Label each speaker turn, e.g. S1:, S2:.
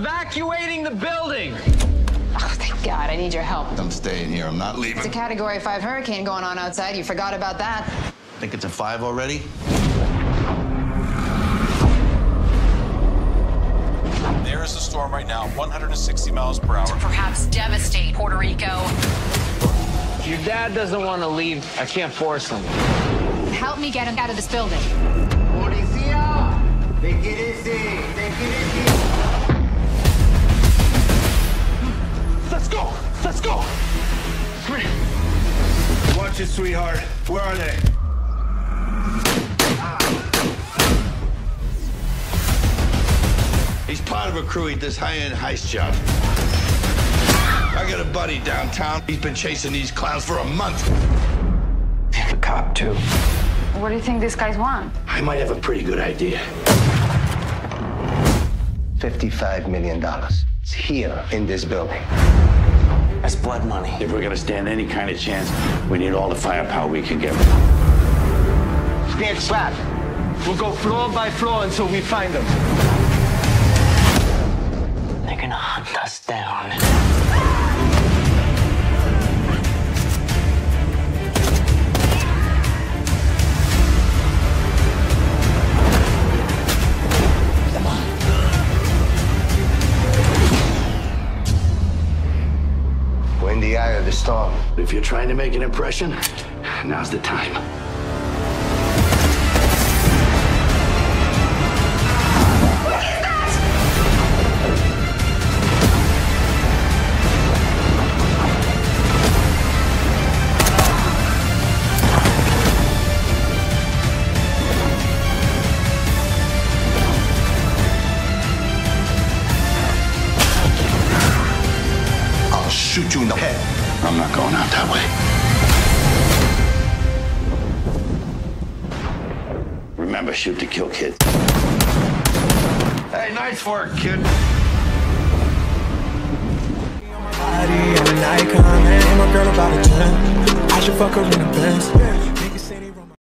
S1: We're evacuating the building.
S2: Oh, thank God. I need your help.
S3: I'm staying here. I'm not leaving.
S2: It's a Category 5 hurricane going on outside. You forgot about that.
S3: Think it's a five already?
S4: There is a storm right now, 160 miles per hour.
S5: Perhaps devastate Puerto Rico.
S1: Your dad doesn't want to leave. I can't force him.
S5: Help me get him out of this building.
S6: It,
S7: sweetheart. Where are they?
S3: He's part of a crew at this high-end heist job. I got a buddy downtown. He's been chasing these clowns for a month.
S6: You're a cop, too.
S2: What do you think these guys want?
S7: I might have a pretty good idea.
S6: $55 million. It's here in this building.
S1: That's blood money.
S7: If we're gonna stand any kind of chance, we need all the firepower we can get.
S6: Stand flat.
S1: We'll go floor by floor until we find them.
S6: The eye of the storm.
S7: If you're trying to make an impression, now's the time.
S3: Shoot you in the head.
S7: I'm not going out that way. Remember, shoot to kill, kid.
S3: Hey, nice work, kid.
S8: body, I'm an icon, man. I'm a girl about a 10. I should fuck her in the Benz.